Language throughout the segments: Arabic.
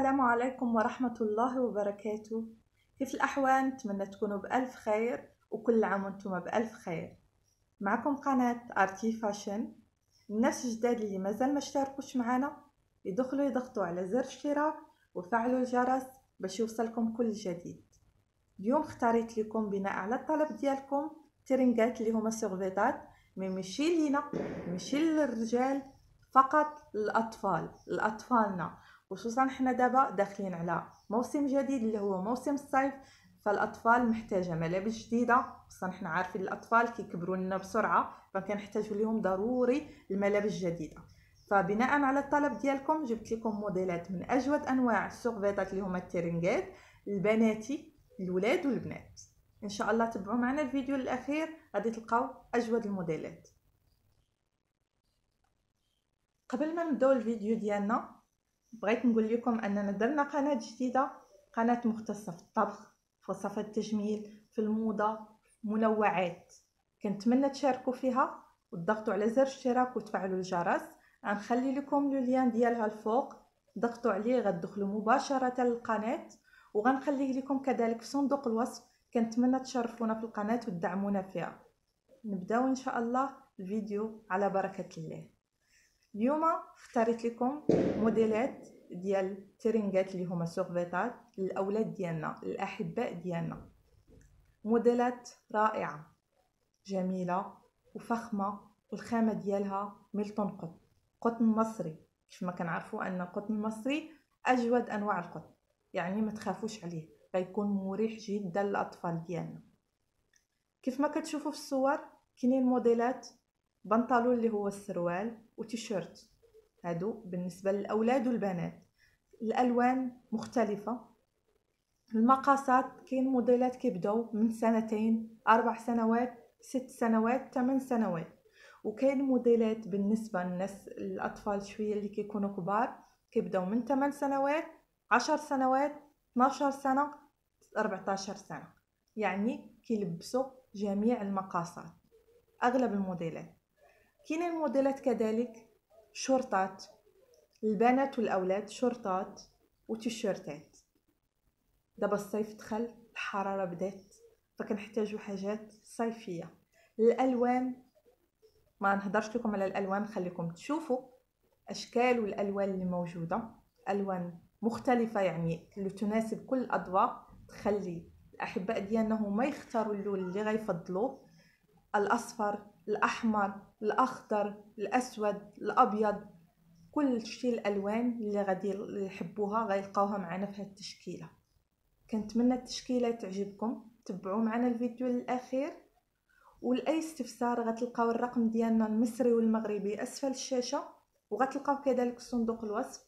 السلام عليكم ورحمة الله وبركاته. كيف الأحوال؟ نتمنى تكونوا بألف خير وكل عام وأنتم بألف خير. معكم قناة آرتي فاشن. الناس الجداد اللي مازال ما اشتركوش معنا يدخلوا يضغطوا على زر اشتراك وفعلوا الجرس باش يوصلكم كل جديد. اليوم اختاريت لكم بناء على الطلب ديالكم ترينجات اللي هما سيرفيتات mais ماشي لينا ماشي للرجال فقط للأطفال لأطفالنا. خصوصا حنا دابا داخلين على موسم جديد اللي هو موسم الصيف فالأطفال محتاجة ملابس جديدة خصوصا حنا عارفين الأطفال كيكبروا لنا بسرعة فكنحتاجوا لهم ضروري الملابس الجديدة. فبناء على الطلب ديالكم جبت لكم موديلات من أجود أنواع السورفيتات اللي هما التيرينغات البناتي الولاد والبنات. إن شاء الله تبعوا معنا الفيديو الأخير غادي تلقاو أجود الموديلات. قبل ما نبدأو الفيديو ديالنا بغيت نقول لكم اننا درنا قناة جديدة قناة مختصة في الطبخ في وصفات التجميل في الموضة منوعات. كنتمنى تشاركوا فيها وتضغطوا على زر اشتراك وتفعلوا الجرس. غنخلي لكم لو ديالها الفوق. ضغطوا عليه غتدخلوا مباشرة للقناة. وغنخليه لكم كذلك في صندوق الوصف. كنتمنى تشرفونا في القناة وتدعمونا فيها. نبدأو إن شاء الله الفيديو على بركة الله. اليوم اختاريت لكم موديلات ديال ترينغات اللي هما سورفيتات للأولاد ديالنا الاحباء ديالنا. موديلات رائعة جميلة وفخمة والخامة ديالها ميلتون قطن قطن مصري. كيف ما كنعرفوا أن القطن المصري أجود أنواع القطن يعني ما تخافوش عليه غيكون مريح جدا للأطفال ديالنا. كيف ما كتشوفوا في الصور كاينين موديلات بنطلون اللي هو السروال وتيشيرت. هادو بالنسبة للأولاد والبنات. الألوان مختلفة. المقاسات كاين موديلات كيبداو من سنتين أربع سنوات ست سنوات ثمان سنوات. وكاين موديلات بالنسبة للناس الأطفال شوية اللي كيكونوا كبار كيبداو من 8 سنوات عشر سنوات 12 سنة 14 سنة. يعني كيلبسوا جميع المقاسات. أغلب الموديلات. كاين الموديلات كذلك؟ شورتات البنات والأولاد شورتات وتيشيرتات. دابا الصيف دخل الحرارة بدات فكنحتاجو حاجات صيفية. الألوان ما نهضرش لكم على الألوان خليكم تشوفوا أشكال والألوان اللي موجودة. ألوان مختلفة يعني اللي تناسب كل الاذواق تخلي الأحباء ديالنا هما يختاروا اللون اللي غيفضلوه. الأصفر الأحمر الأخضر الأسود الأبيض كل شيء الألوان اللي غادي يحبوها غيلقاوها معنا في هذه التشكيلة. كنتمنى التشكيلة تعجبكم. تبعوا معنا الفيديو للأخير. ولأي استفسار غتلقاو الرقم ديالنا المصري والمغربي أسفل الشاشة وغتلقاو كذلك صندوق الوصف.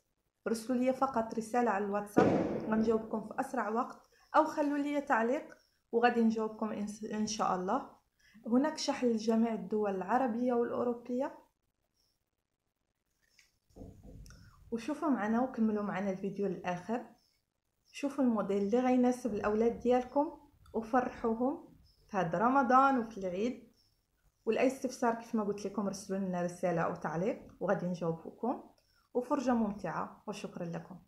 رسلوا لي فقط رسالة على الواتساب. غنجاوبكم في أسرع وقت أو خلوا لي تعليق وغادي نجاوبكم إن شاء الله. هناك شحن لجميع الدول العربية والأوروبية؟ وشوفوا معنا وكملوا معنا الفيديو للآخر. شوفوا الموديل اللي غيناسب الأولاد ديالكم وفرحوهم في هذا رمضان وفي العيد. ولاي استفسار كيف ما قلت لكم رسلوا لنا رسالة أو تعليق وغادي نجاوبكم وفرجة ممتعة وشكرا لكم.